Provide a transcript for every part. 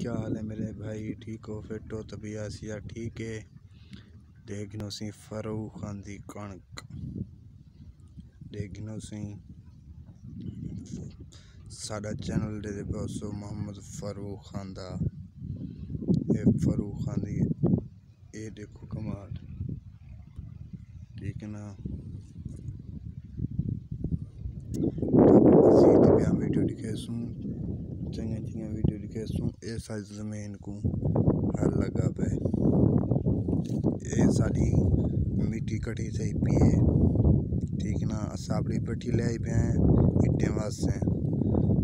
क्या हाल है मेरे भाई? ठीक हो? फिट हो? तभी आसिया ठीक है? देखनो सी फरूख खान दी कणक। देखनो सी। साडा चैनल दे पासो मोहम्मद फरूख खान फरूख खान ये देखो कमाल। ठीक है ना? दिखे दिखे ऐसा ज़मीन को? हल लगा पे। ये साड़ी मिट्टी कटी सही पिए ठीक ना? साबड़ी पट्टी ले आई पे इट्टे वास्ते।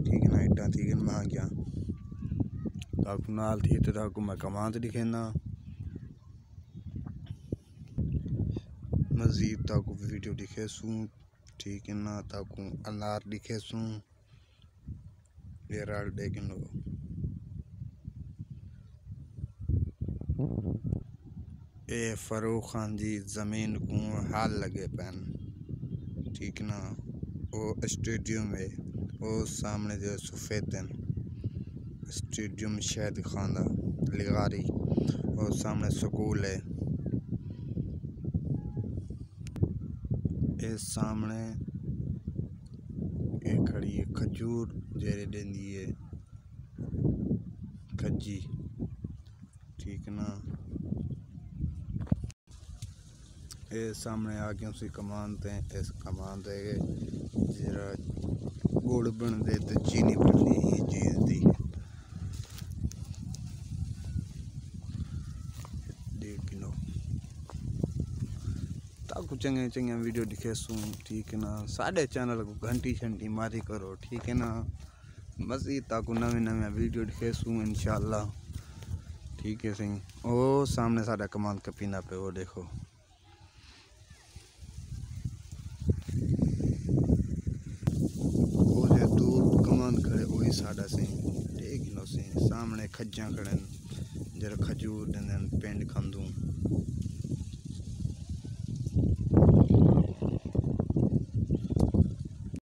ठीक ना? इट्टा ठीक है मैं क्या ताकू नाल थी तो ताकू मैं कमांत दिखेना। मज़ीद ताकू वीडियो दिखे सूँ। ठीक ना? ताकू अनार दिखे सूँ। विराट देखनो ए फरूख खान जी, ज़मीन को हाल लगे पैन? ठीक ना? वो स्टेडियम है। वो सामने जो सफ़ेद स्टेडियम शायद खाना लिगारी। और सामने स्कूल है। इस सामने ये खड़ी खजूर जेरे देंदी है। खजी ठीक ना? ये सामने आगे उसी कमान ते, इस कमान ते जरा गुड़ बनते तो चीनी बनती ही चीज़ दी। ताकू चंगे चंगे वीडियो दिखे सू ठीक है ना? साढ़े चैनल को घंटी शंटी मारी करो, ठीक है ना? मज़ीद ताकू नवे नवे वीडियो दिखे सू इंशाल्लाह ठीक है सिंह। ओ, सामने साढ़ा कमाल कपीना पे वो देखो। वो जो दूर कमान खड़े वही साढ़ा सिंह। देख लो सिंह, सामने खज्जा खड़े जरा खजूर पिंड खंदू।